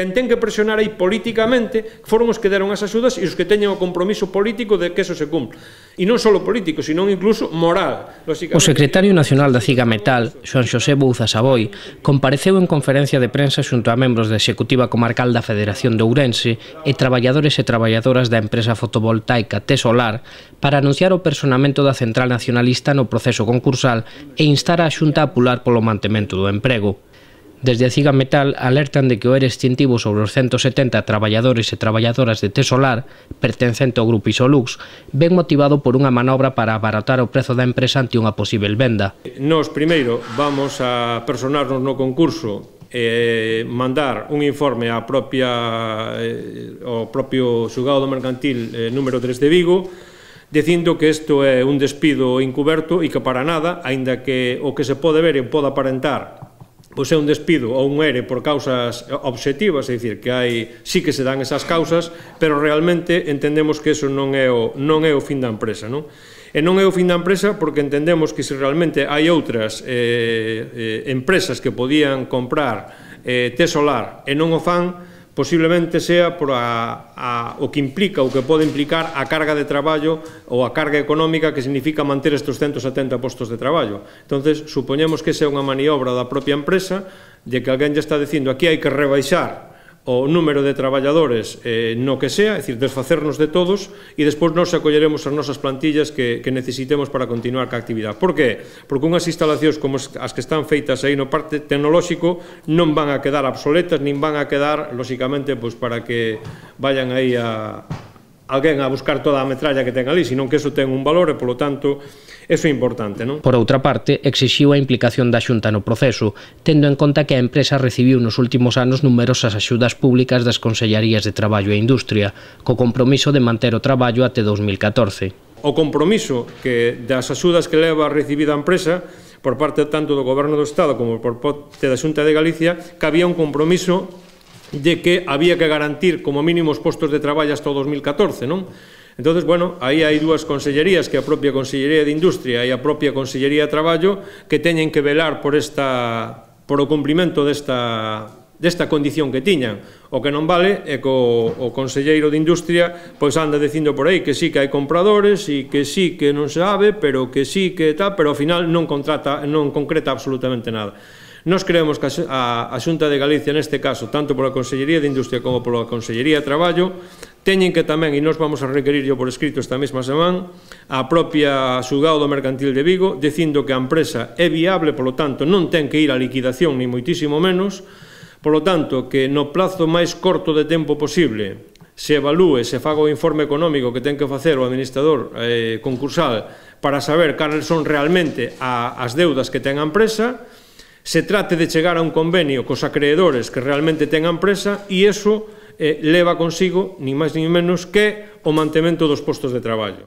Quen ten que presionar aí políticamente foron os que deron as axudas e os que teñen o compromiso político de que eso se cumpla. E non só político, sino incluso moral. O secretario nacional da CIGA Metal, Xoan Xosé Bouza Saboi, compareceu en conferencia de prensa xunto a membros da Executiva Comarcal da Federación de Ourense e traballadores e traballadoras da empresa fotovoltaica T-Solar para anunciar o personamento da Central Nacionalista no proceso concursal e instar a Xunta a pular polo mantemento do emprego. Desde a Ciga Metal alertan de que o ERE extintivo sobre os 170 traballadores e traballadoras de Tesolar, pertencente ao grupo Isolux, ven motivado por unha manobra para abaratar o prezo da empresa ante unha posible venda. Nos, primeiro, vamos a personarnos no concurso e mandar un informe á propia, eh, ao propio xugado mercantil eh, número 3 de Vigo dicindo que isto é un despido encuberto e que para nada, aínda que o que se pode ver e pode aparentar pois é un despido ou un ere por causas obxectivas, é dicir, que hai sí que se dan esas causas, pero realmente entendemos que eso non é o non é o fin da empresa, non? E non é o fin da empresa porque entendemos que se realmente hai outras eh, eh, empresas que podían comprar eh, té solar e non o fan, posiblemente sea por a, a, o que implica ou que pode implicar a carga de traballo ou a carga económica que significa manter estes 170 postos de traballo. entonces supoñemos que esa é unha maniobra da propia empresa de que alguén lle está dicindo aquí hai que rebaixar o número de traballadores eh, no que sea, é dicir, desfacernos de todos e despois nos acolleremos as nosas plantillas que, que necesitemos para continuar ca actividade. Por que? Porque unhas instalacións como as que están feitas aí no parte tecnolóxico non van a quedar obsoletas, nin van a quedar, lóxicamente, pois, para que vayan aí a, alguén a buscar toda a metralla que ten ali, senón que eso ten un valor e, polo tanto, eso é importante. Non? Por outra parte, exixiu a implicación da Xunta no proceso, tendo en conta que a empresa recibiu nos últimos anos numerosas axudas públicas das Consellarías de Traballo e Industria, co compromiso de manter o traballo até 2014 o compromiso que das axudas que leva recibida a empresa por parte tanto do Goberno do Estado como por parte da Xunta de Galicia que había un compromiso de que había que garantir como mínimo os postos de traballo hasta o 2014, non? Entón, bueno, aí hai dúas consellerías, que a propia Consellería de Industria e a propia Consellería de Traballo, que teñen que velar por esta por o cumprimento desta desta condición que tiñan. O que non vale é que o, o Conselleiro de Industria pois anda dicindo por aí que sí que hai compradores e que sí que non sabe, pero que sí que tal, pero ao final non contrata, non concreta absolutamente nada. Nos creemos que a, a Xunta de Galicia, neste caso, tanto pola Consellería de Industria como pola Consellería de Traballo, teñen que tamén, e nos vamos a requerir yo por escrito esta mesma semana, a propia xugado do Mercantil de Vigo, dicindo que a empresa é viable, polo tanto, non ten que ir a liquidación, ni moitísimo menos, polo tanto, que no plazo máis corto de tempo posible se evalúe, se faga o informe económico que ten que facer o administrador eh, concursal para saber cales son realmente a, as deudas que ten a empresa se trate de chegar a un convenio cos acreedores que realmente tengan presa e iso eh, leva consigo, ni máis ni menos, que o mantemento dos postos de traballo.